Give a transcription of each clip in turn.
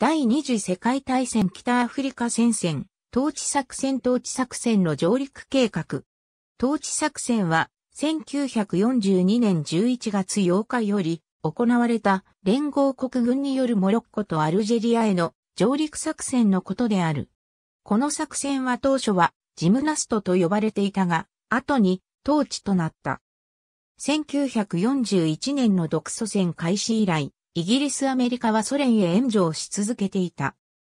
第二次世界大戦北アフリカ戦線、統治作戦統治作戦の上陸計画。統治作戦は、1942年11月8日より行われた連合国軍によるモロッコとアルジェリアへの上陸作戦のことである。この作戦は当初はジムナストと呼ばれていたが、後に統治となった。1941年の独ソ戦開始以来、イギリス・アメリカはソ連へ援助をし続けていた。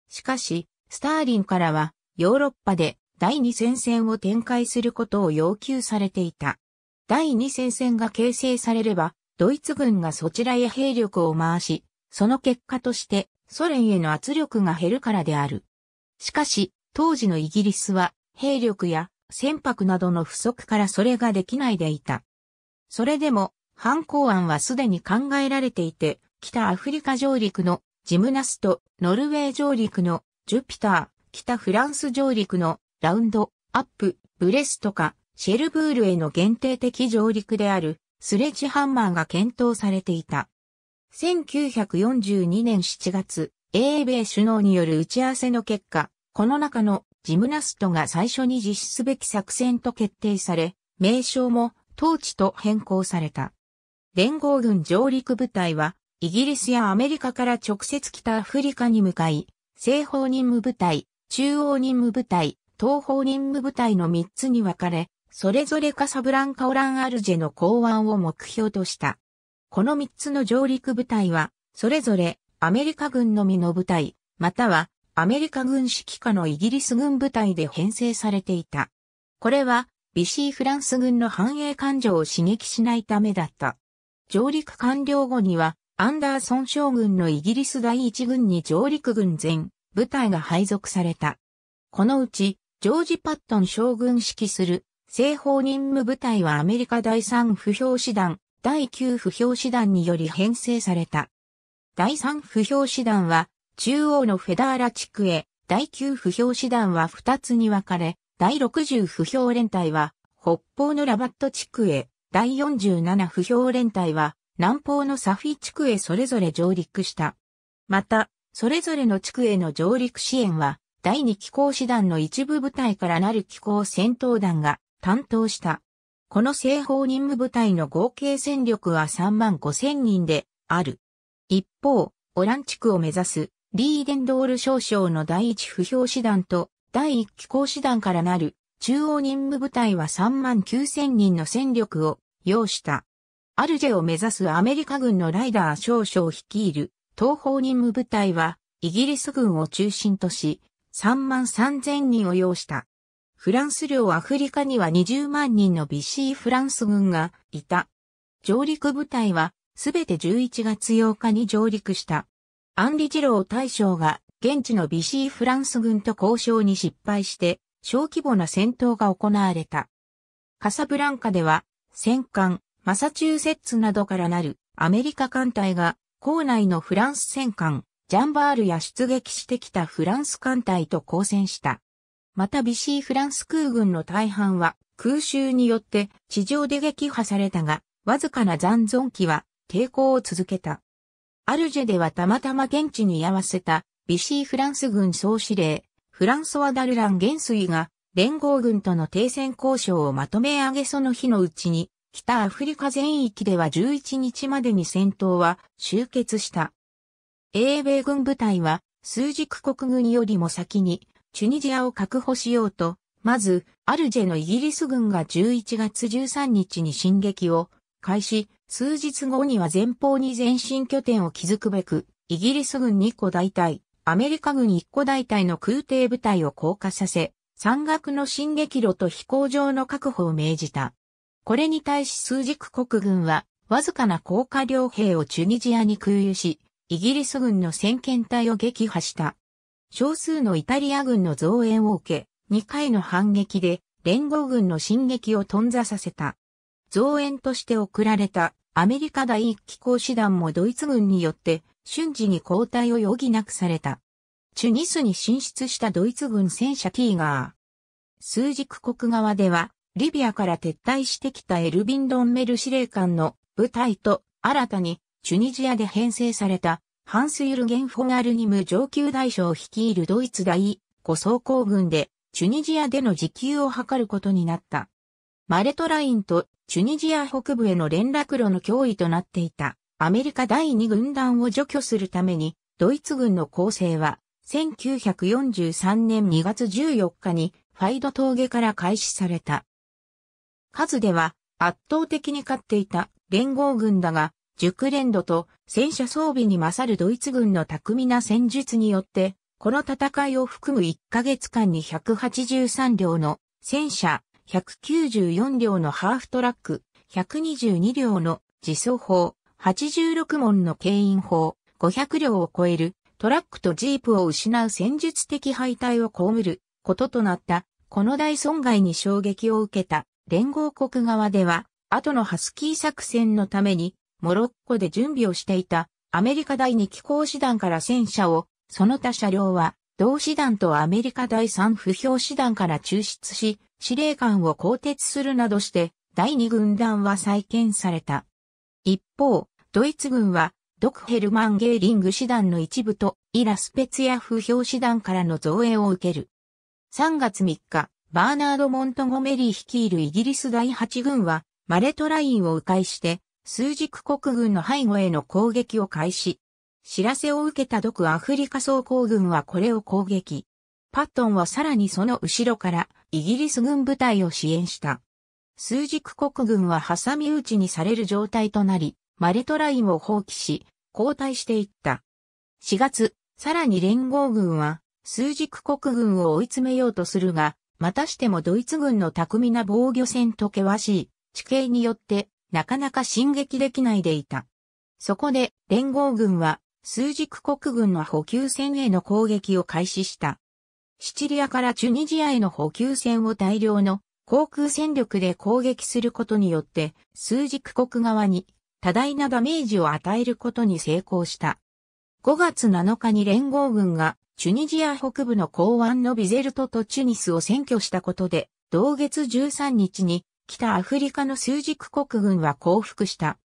しかし、スターリンからはヨーロッパで第二戦線を展開することを要求されていた。第二戦線が形成されれば、ドイツ軍がそちらへ兵力を回し、その結果としてソ連への圧力が減るからである。しかし、当時のイギリスは兵力や船舶などの不足からそれができないでいた。それでも、犯行案はすでに考えられていて、北アフリカ上陸のジムナスト、ノルウェー上陸のジュピター、北フランス上陸のラウンド、アップ、ブレストか、シェルブールへの限定的上陸である、スレッジハンマーが検討されていた。1942年7月、英米首脳による打ち合わせの結果、この中のジムナストが最初に実施すべき作戦と決定され、名称も統治と変更された。連合軍上陸部隊は、イギリスやアメリカから直接北アフリカに向かい、西方任務部隊、中央任務部隊、東方任務部隊の3つに分かれ、それぞれカサブランカオランアルジェの港湾を目標とした。この3つの上陸部隊は、それぞれアメリカ軍のみの部隊、またはアメリカ軍指揮下のイギリス軍部隊で編成されていた。これは、ビシーフランス軍の繁栄感情を刺激しないためだった。上陸完了後には、アンダーソン将軍のイギリス第一軍に上陸軍全部隊が配属された。このうち、ジョージ・パットン将軍指揮する西方任務部隊はアメリカ第三不評師団、第九不評師団により編成された。第三不評師団は中央のフェダーラ地区へ、第九不評師団は二つに分かれ、第六十不評連隊は北方のラバット地区へ、第四十七不評連隊は南方のサフィ地区へそれぞれ上陸した。また、それぞれの地区への上陸支援は、第二機構師団の一部部隊からなる機構戦闘団が担当した。この西方任務部隊の合計戦力は3万5千人である。一方、オラン地区を目指すリーデンドール少将の第一不評師団と第一機構師団からなる中央任務部隊は3万9千人の戦力を要した。アルジェを目指すアメリカ軍のライダー少将率いる東方任務部隊はイギリス軍を中心とし3万3千人を要した。フランス領アフリカには20万人のビシーフランス軍がいた。上陸部隊はすべて11月8日に上陸した。アンリジロー大将が現地のビシーフランス軍と交渉に失敗して小規模な戦闘が行われた。カサブランカでは戦艦マサチューセッツなどからなるアメリカ艦隊が港内のフランス戦艦ジャンバールや出撃してきたフランス艦隊と交戦した。またビシーフランス空軍の大半は空襲によって地上で撃破されたが、わずかな残存機は抵抗を続けた。アルジェではたまたま現地に居合わせたビシーフランス軍総司令、フランソワ・ダルラン元帥が連合軍との停戦交渉をまとめ上げその日のうちに、北アフリカ全域では11日までに戦闘は終結した。英米軍部隊は、数軸国軍よりも先に、チュニジアを確保しようと、まず、アルジェのイギリス軍が11月13日に進撃を開始、数日後には前方に前進拠点を築くべく、イギリス軍2個大隊、アメリカ軍1個大隊の空挺部隊を降下させ、山岳の進撃路と飛行場の確保を命じた。これに対し数軸国軍は、わずかな降下両兵をチュニジアに空輸し、イギリス軍の先遣隊を撃破した。少数のイタリア軍の増援を受け、2回の反撃で連合軍の進撃を頓挫させた。増援として送られたアメリカ第一機構師団もドイツ軍によって瞬時に交代を余儀なくされた。チュニスに進出したドイツ軍戦車ティーガー。数軸国側では、リビアから撤退してきたエルビン・ドンメル司令官の部隊と新たにチュニジアで編成されたハンス・ユルゲン・フォガルニム上級大将を率いるドイツ第5装甲軍で、チュニジアでの自給を図ることになった。マレトラインとチュニジア北部への連絡路の脅威となっていたアメリカ第2軍団を除去するために、ドイツ軍の攻勢は、1943年2月14日にファイド峠から開始された。数では圧倒的に勝っていた連合軍だが、熟練度と戦車装備に勝るドイツ軍の巧みな戦術によって、この戦いを含む1ヶ月間に183両の戦車、194両のハーフトラック、122両の自走砲、86門の牽引砲、500両を超えるトラックとジープを失う戦術的敗退を被ることとなった。この大損害に衝撃を受けた。連合国側では後のハスキー作戦のためにモロッコで準備をしていたアメリカ第2機構師団から戦車をその他車両は同師団とアメリカ第3不評師団から抽出し司令官を更迭するなどして、第二軍団は再建された。一方、ドイツ軍は、ドクヘルマンゲーリング師団の一部と、イラスペツヤ不評師団からの造営を受ける。3月3日、バーナード・モントゴメリー率いるイギリス第8軍は、マレトラインを迂回して、数軸国軍の背後への攻撃を開始。知らせを受けた独アフリカ総攻軍はこれを攻撃。パットンはさらにその後ろからイギリス軍部隊を支援した。数軸国軍は挟み撃ちにされる状態となり、マレトラインを放棄し、後退していった。4月、さらに連合軍は、数軸国軍を追い詰めようとするが、またしてもドイツ軍の巧みな防御戦と険しい地形によって、なかなか進撃できないでいた。そこで、連合軍は、数軸国軍の補給線への攻撃を開始した。シチリアからチュニジアへの補給線を大量の航空戦力で攻撃することによって、数軸国側に多大なダメージを与えることに成功した。5月7日に連合軍がチュニジア北部の港湾のビゼルトとチュニスを占拠したことで、同月13日に北アフリカの数軸国軍は降伏した。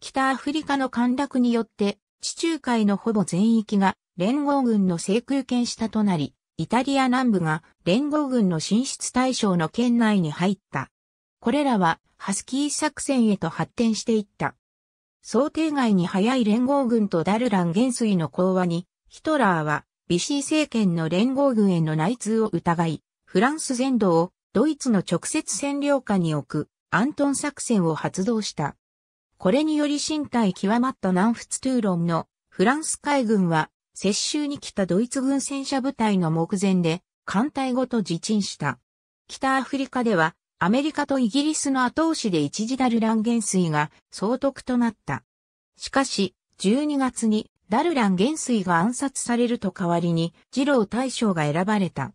北アフリカの陥落によって地中海のほぼ全域が連合軍の制空権下となり、イタリア南部が連合軍の進出対象の県内に入った。これらはハスキー作戦へと発展していった。想定外に早い連合軍とダルラン元帥の講和に、ヒトラーはビシー政権の連合軍への内通を疑い、フランス全土をドイツの直接占領下に置くアントン作戦を発動した。これにより身体極まった南仏トゥーロンのフランス海軍は接収に来たドイツ軍戦車部隊の目前で、艦隊ごと自沈した。北アフリカでは、アメリカとイギリスの後押しで一時ダルラン元帥が総督となった。しかし、12月にダルラン元帥が暗殺されると代わりに、ジロー大将が選ばれた。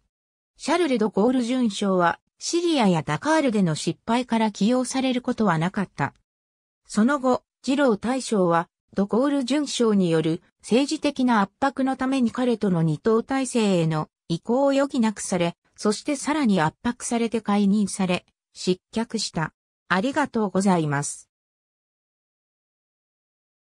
シャルル・ド・ゴール准将は、シリアやダカールでの失敗から起用されることはなかった。その後、ジロー大将はドゴール准将による政治的な圧迫のために彼との二党体制への移行を余儀なくされ、そしてさらに圧迫されて解任され、失脚した。ありがとうございます。